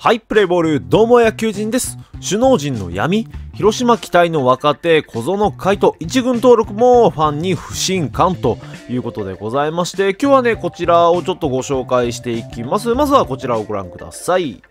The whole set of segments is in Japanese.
はい、プレイボール、どうも野球人です。首脳陣の闇、広島期待の若手、小園海斗、一軍登録もファンに不信感ということでございまして、今日はね、こちらをちょっとご紹介していきます。まずはこちらをご覧ください。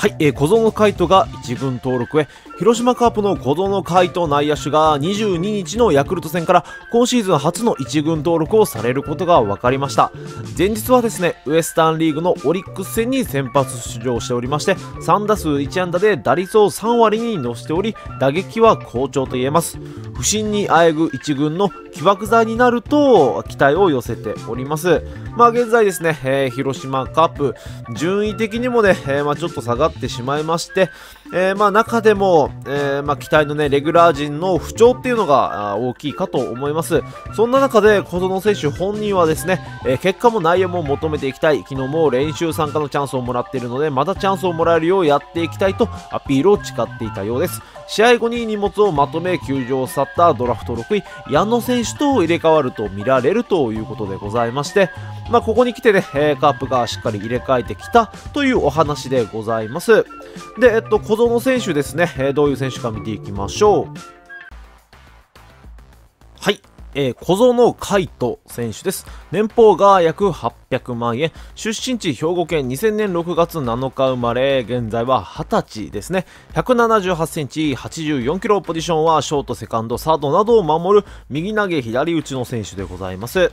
はい、えー、小園海斗が1軍登録へ、広島カープの小園海斗内野手が22日のヤクルト戦から今シーズン初の1軍登録をされることが分かりました。前日はですね、ウエスタンリーグのオリックス戦に先発出場しておりまして、3打数1安打で打率を3割に乗せており、打撃は好調と言えます。不振にあえぐ1軍の起爆剤になると期待を寄せております。まあ現在ですね、えー、広島カップ、順位的にもね、えー、まあちょっと下がってしまいまして、えー、まあ中でも、えー、まあ期待のね、レギュラー陣の不調っていうのが大きいかと思います。そんな中で小園選手本人はですね、えー、結果も内容も求めていきたい。昨日も練習参加のチャンスをもらっているので、またチャンスをもらえるようやっていきたいとアピールを誓っていたようです。試合後に荷物をまとめ球場を去ったドラフト6位、矢野選手と入れ替わると見られるということでございまして、まあ、ここに来てね、え、カープがしっかり入れ替えてきたというお話でございます。で、えっと、小園選手ですね、え、どういう選手か見ていきましょう。はい。えー、小園海斗選手です。年俸が約800万円。出身地兵庫県2000年6月7日生まれ、現在は20歳ですね。178センチ、84キロ、ポジションはショート、セカンド、サードなどを守る右投げ左打ちの選手でございます。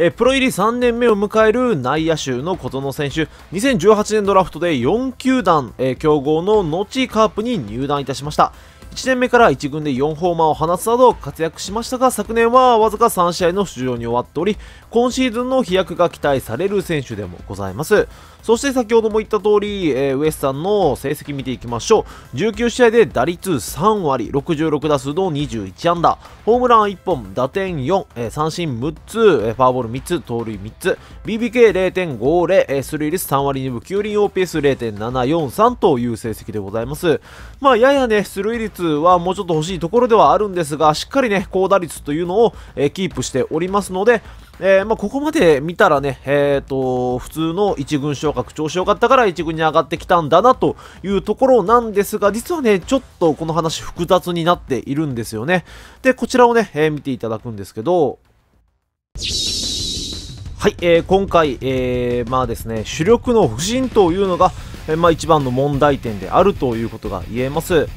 えー、プロ入り3年目を迎える内野手の小園選手、2018年ドラフトで4球団、えー、強豪の後カープに入団いたしました。1年目から1軍で4ホーマーを放つなど活躍しましたが、昨年はわずか3試合の出場に終わっており、今シーズンの飛躍が期待される選手でもございます。そして先ほども言った通り、えー、ウエスさんの成績見ていきましょう。19試合で打率3割、66打数の21安打、ホームラン1本、打点4、えー、三振6つ、えー、ファーボール3つ、盗塁3つ、BBK0.50、えー、スリーリス3割2分9厘 OPS0.743 という成績でございます。まあ、ややね、出塁率率はもうちょっと欲しいところではあるんですが、しっかりね、高打率というのを、えー、キープしておりますので、えー、まあ、ここまで見たらね、え、ー、と、普通の1軍昇格調子良かったから1軍に上がってきたんだなというところなんですが、実はね、ちょっとこの話複雑になっているんですよね。で、こちらをね、えー、見ていただくんですけど、はい、えー、今回、えー、まあですね、主力の不振というのが、えー、まあ一番の問題点であるということが言えます。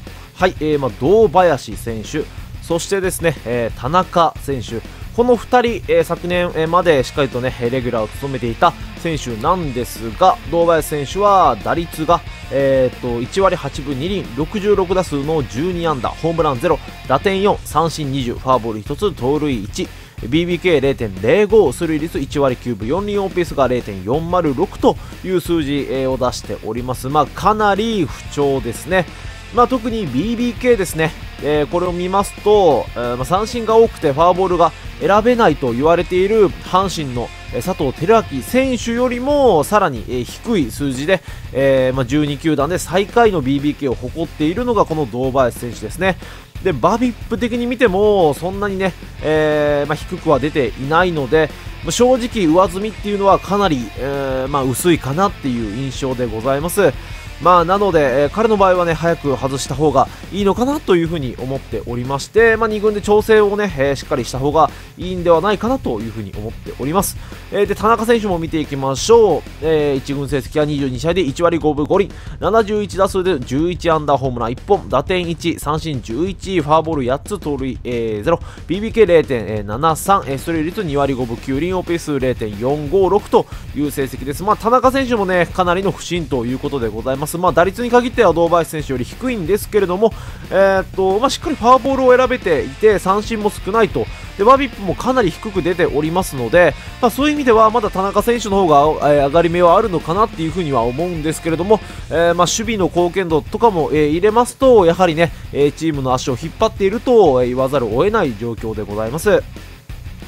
はい、えー、まあ堂林選手、そしてですね、えー、田中選手、この2人、えー、昨年までしっかりとね、レギュラーを務めていた選手なんですが、堂林選手は打率が、えー、と1割8分2厘、66打数の12安打、ホームラン0、打点4、三振20、ファーボール1つ、盗塁1、BBK0.05、出塁率1割9分4厘 OPS が0.406という数字を出しております。まあ、かなり不調ですね。まあ、特に BBK ですね、えー、これを見ますと、えー、まあ、三振が多くてフォアボールが選べないと言われている阪神の佐藤輝明選手よりもさらに低い数字で、えー、まあ、12球団で最下位の BBK を誇っているのがこの堂林選手ですね。でバビップ的に見てもそんなにね、えー、まあ、低くは出ていないので正直上積みっていうのはかなり、えー、まあ、薄いかなっていう印象でございます。まあ、なので、えー、彼の場合はね、早く外した方がいいのかなというふうに思っておりまして、まあ、2軍で調整をね、えー、しっかりした方がいいんではないかなというふうに思っております。えー、で、田中選手も見ていきましょう。えー、1軍成績は22試合で1割5分5厘、71打数で11アンダーホームラン1本、打点1、三振11、ファーボール8つ、盗塁、えー、0、BBK0.73、えー、出塁率2割5分9厘、オペ数0.456という成績です。まあ、田中選手もね、かなりの不振ということでございます。。まあ、打率に限っては堂林選手より低いんですけれども、えー、っとまあ、しっかりファーボールを選べていて三振も少ないとでバビップもかなり低く出ておりますので、まあ、そういう意味ではまだ田中選手の方が、えー、上がり目はあるのかなっていうふうには思うんですけれども、えー、まあ、守備の貢献度とかも、えー、入れますとやはりね、えチームの足を引っ張っていると、え言わざるを得ない状況でございます。は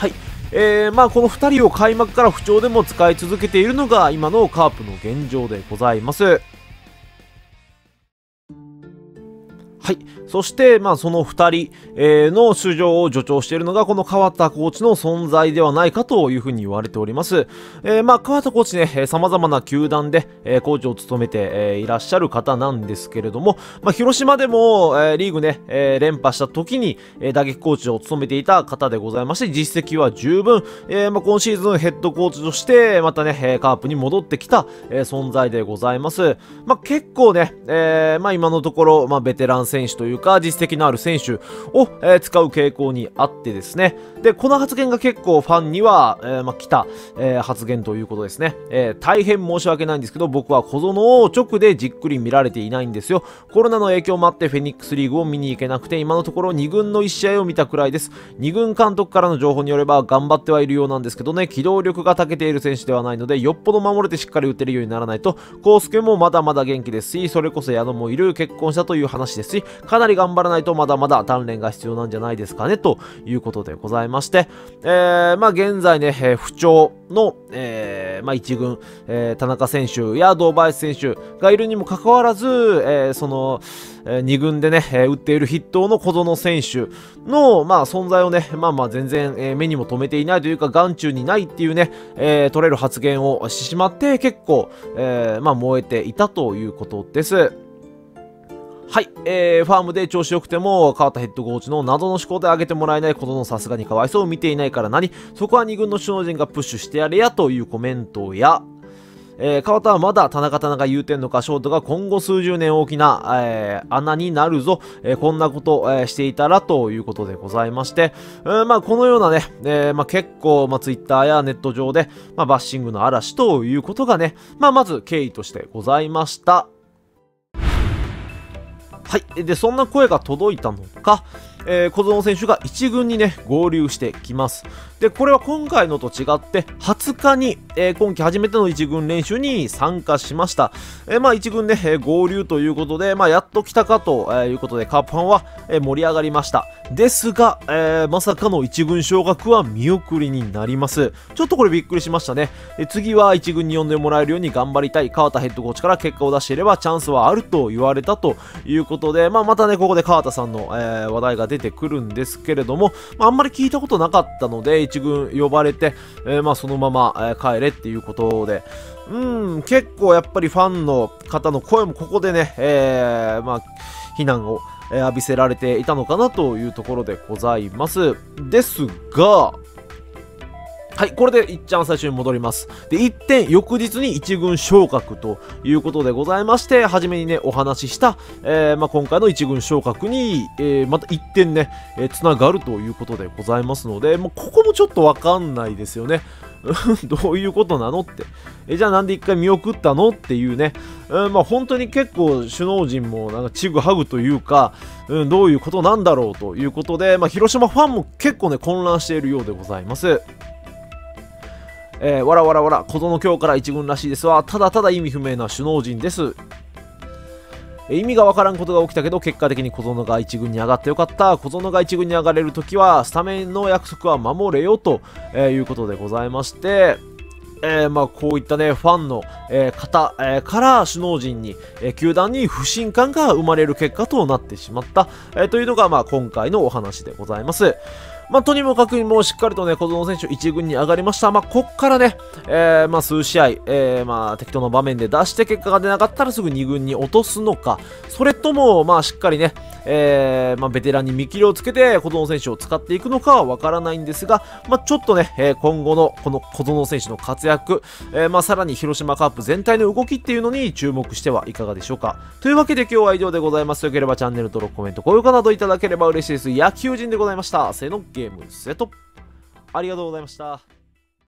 いえー、まあこの2人を開幕から不調でも使い続けているのが今のカープの現状でございます。はい。そして、まあ、その2人、えー、の出場を助長しているのが、この川田コーチの存在ではないかというふうに言われております。えー、まあ、川田コーチね、え様々な球団で、えー、コーチを務めて、えー、いらっしゃる方なんですけれども、まあ、広島でも、えー、リーグね、えー、連覇した時に、えー、打撃コーチを務めていた方でございまして、実績は十分、えー、まあ、今シーズンヘッドコーチとして、またね、カープに戻ってきた、えー、存在でございます。まあ、結構ね、えー、まあ、今のところ、まあ、ベテラン選手というか、実績のある選手を、えー、使う傾向にあってですね。で、この発言が結構ファンには、えー、ま、来た、えー、発言ということですね。え、大変申し訳ないんですけど、僕は小園を直でじっくり見られていないんですよ。コロナの影響もあってフェニックスリーグを見に行けなくて、今のところ2軍の1試合を見たくらいです。2軍監督からの情報によれば頑張ってはいるようなんですけどね、機動力が長けている選手ではないので、よっぽど守れてしっかり打てるようにならないと、コースケもまだまだ元気ですし、それこそ矢野もいる、結婚したという話ですし、かなり頑張らないとまだまだ鍛錬が必要なんじゃないですかね、ということでございまして、えー、まあ現在ね、えー、不調の、えー、まあ一軍、えー、田中選手や堂林選手がいるにもかかわらず、えー、その、えー、2軍でね、えー、打っている筆頭の小園選手の、まあ、存在をね、まあまあ全然、えー、目にも留めていないというか、眼中にないっていうね、えー、取れる発言をしてしまって、結構、えー、まあ燃えていたということです。はい、えー、ファームで調子良くても、川田ヘッドコーチの謎の思考で上げてもらえないことのさすがにかわいそう見ていないから何？そこは2軍の首脳陣がプッシュしてやれやというコメントや、えー、川田はまだ田中田中言うてんのか、ショートが今後数十年大きな、えー、穴になるぞ、えー、こんなこと、え、していたらということでございまして、えー、まあこのようなね、え、まあ結構、まあツイッターやネット上で、まあバッシングの嵐ということがね、まあまず経緯としてございました。はい。で、そんな声が届いたのか、えー、小園選手が1軍にね、合流してきます。で、これは今回のと違って、20日に、えー、今季初めての1軍練習に参加しました。えー、まあ1軍で、え合流ということで、まあやっと来たかと、いうことで、カープファンは、え盛り上がりました。ですが、えまさかの1軍昇格は見送りになります。ちょっとこれびっくりしましたね。え次は1軍に呼んでもらえるように頑張りたい。川田ヘッドコーチから結果を出していればチャンスはあると言われたということで、まあまたね、ここで川田さんの、え話題が出出てくるんですけれども、まあ、あんまり聞いたことなかったので、1軍呼ばれて、えー、まあそのまま、え、帰れっていうことで、うん、結構やっぱりファンの方の声もここでね、えー、まあ、非難を浴びせられていたのかなというところでございます。ですが、はい、これで一ちゃん最初に戻ります。で、一点、翌日に一軍昇格ということでございまして、はじめにね、お話しした、えー、まあ、今回の一軍昇格に、えー、また一点ね、えー、つながるということでございますので、もうここもちょっとわかんないですよね。どういうことなのって。え、じゃあなんで一回見送ったのっていうね。うん、まあ本当に結構首脳陣もなんかちぐはぐというか、うん、どういうことなんだろうということで、まあ広島ファンも結構ね混乱しているようでございます。えー、わらわらわら、小園今日から一軍らしいですわ。ただただ意味不明な首脳陣です。意味がわからんことが起きたけど、結果的に小園が一軍に上がってよかった。小園が一軍に上がれるときは、スタメンの約束は守れよと、えー、いうことでございまして、えー、まあ、こういったね、ファンの、えー、方、えー、から首脳陣に、え球団に不信感が生まれる結果となってしまった、えというのが、まあ、今回のお話でございます。まあ、とにもかくにもしっかりとね、小園選手1軍に上がりました。まあ、こっからね、えー、まあ、数試合、えー、まあ、適当な場面で出して結果が出なかったらすぐ2軍に落とすのか、それとも、まあ、しっかりね、えー、まあ、ベテランに見切りをつけて小園選手を使っていくのかはわからないんですが、まあ、ちょっとね、えー、今後のこの小園選手の活躍、えー、まあ、さらに広島カープ全体の動きっていうのに注目してはいかがでしょうか。というわけで今日は以上でございます。よければチャンネル登録、コメント、高評価などいただければ嬉しいです。野球人でございました。せーのゲームセット。ありがとうございました。